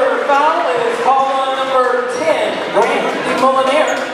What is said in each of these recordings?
Thunder foul is called on number 10, Grant DeMolinaire.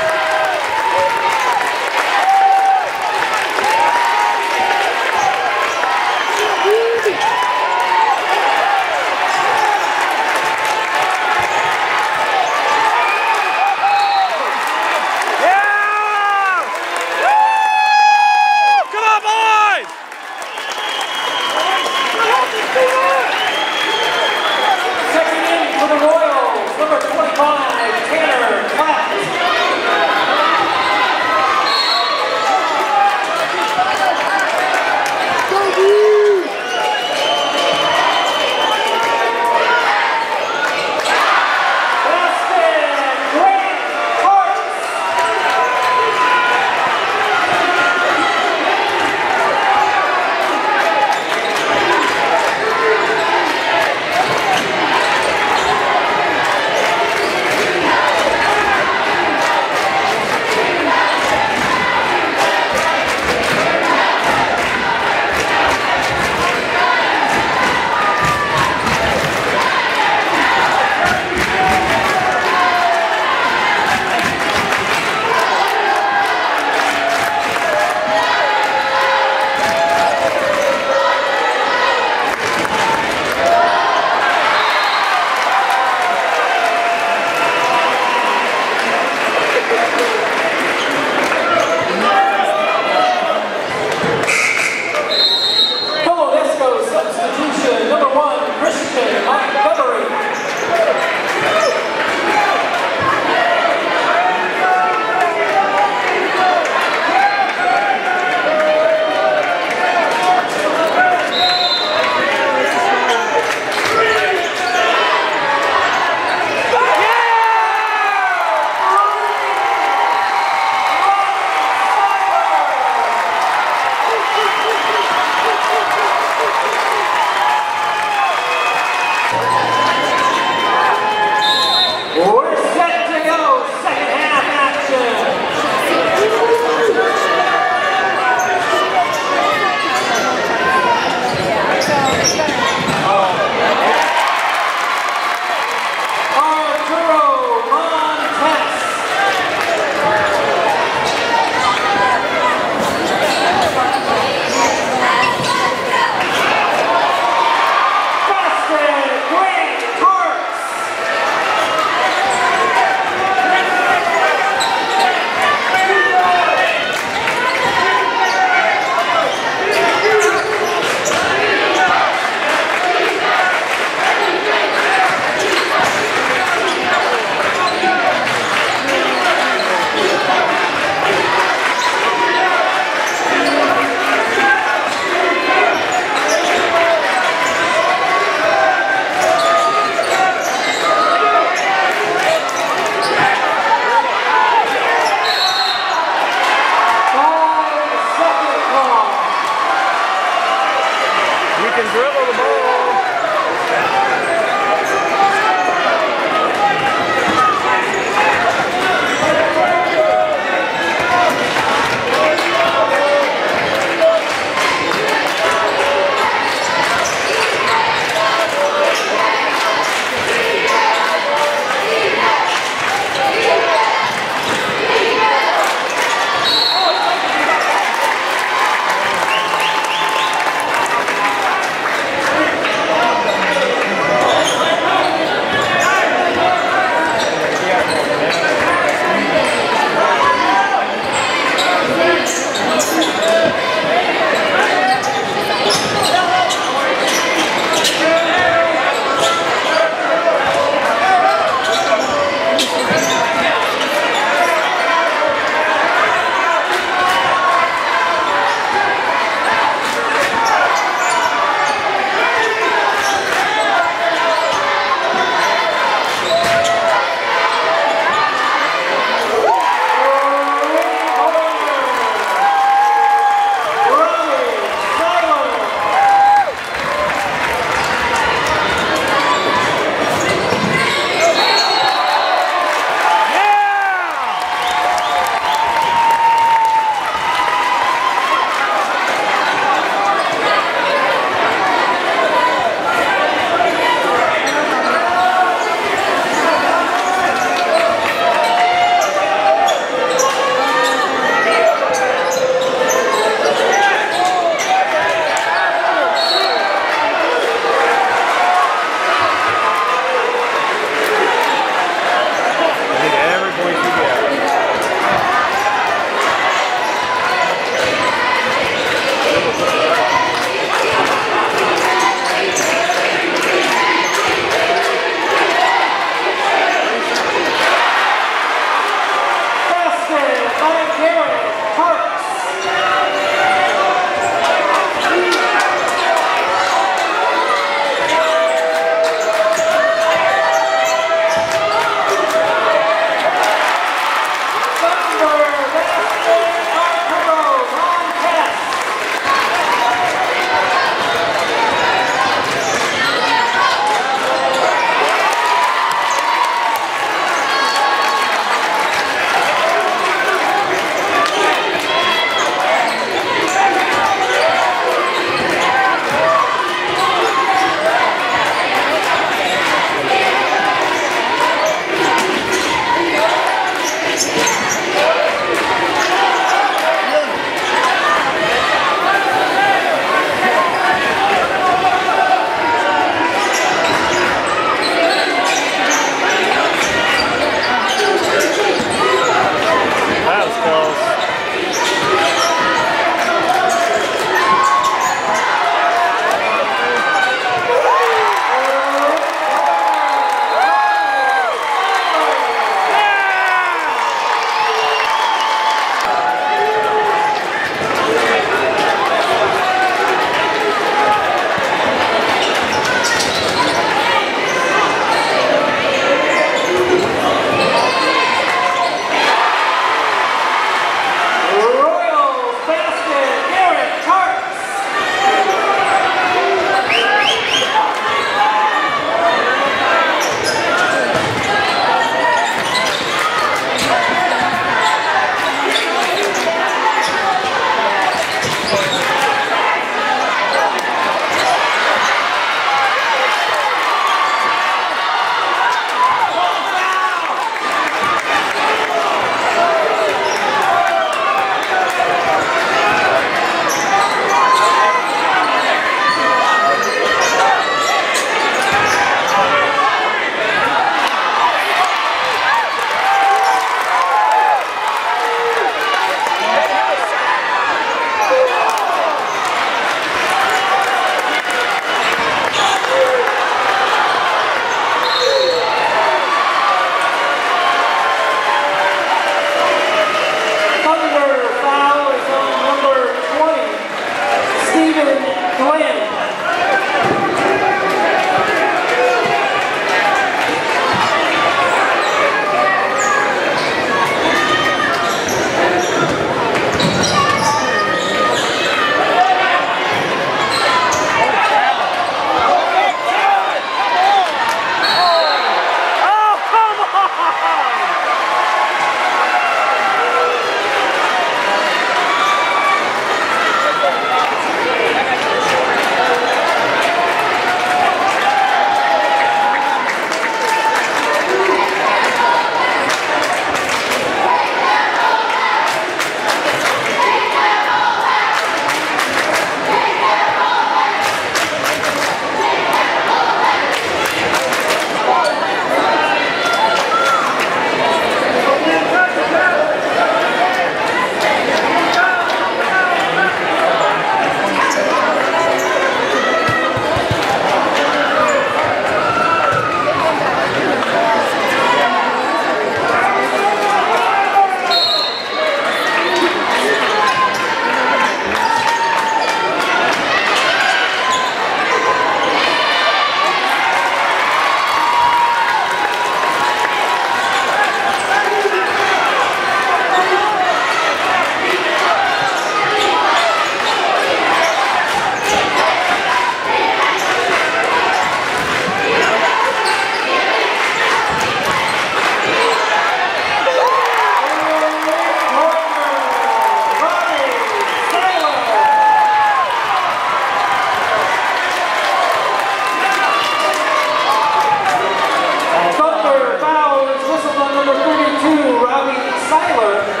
Siler